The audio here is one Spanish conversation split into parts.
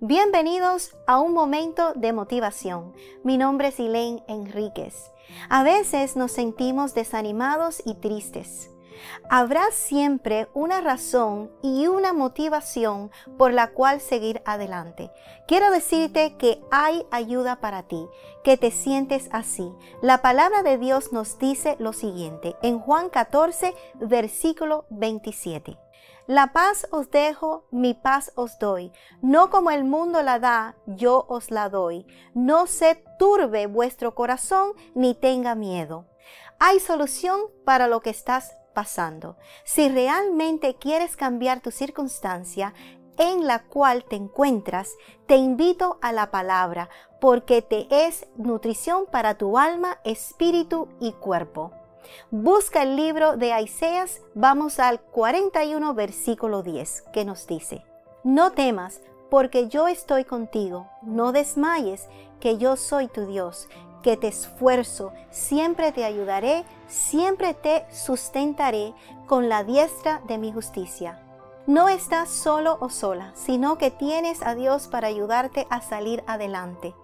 Bienvenidos a un momento de motivación. Mi nombre es Elaine Enríquez. A veces nos sentimos desanimados y tristes. Habrá siempre una razón y una motivación por la cual seguir adelante. Quiero decirte que hay ayuda para ti, que te sientes así. La palabra de Dios nos dice lo siguiente en Juan 14, versículo 27. La paz os dejo, mi paz os doy. No como el mundo la da, yo os la doy. No se turbe vuestro corazón ni tenga miedo. Hay solución para lo que estás pasando. Si realmente quieres cambiar tu circunstancia en la cual te encuentras, te invito a la palabra, porque te es nutrición para tu alma, espíritu y cuerpo. Busca el libro de Isaías, vamos al 41 versículo 10, que nos dice, No temas, porque yo estoy contigo, no desmayes, que yo soy tu Dios, que te esfuerzo, siempre te ayudaré, siempre te sustentaré con la diestra de mi justicia. No estás solo o sola, sino que tienes a Dios para ayudarte a salir adelante.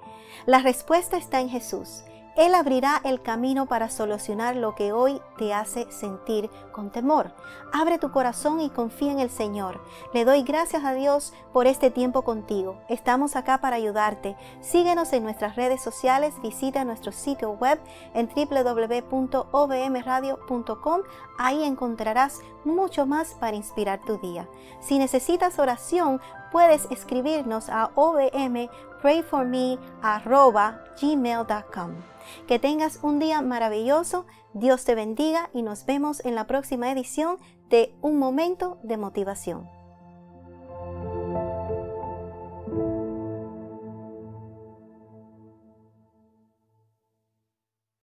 La respuesta está en Jesús. Él abrirá el camino para solucionar lo que hoy te hace sentir con temor. Abre tu corazón y confía en el Señor. Le doy gracias a Dios por este tiempo contigo. Estamos acá para ayudarte. Síguenos en nuestras redes sociales, visita nuestro sitio web en www.obmradio.com. Ahí encontrarás mucho más para inspirar tu día. Si necesitas oración, puedes escribirnos a obmprayforme.gmail.com. Que tengas un día maravilloso, Dios te bendiga y nos vemos en la próxima edición de Un Momento de Motivación.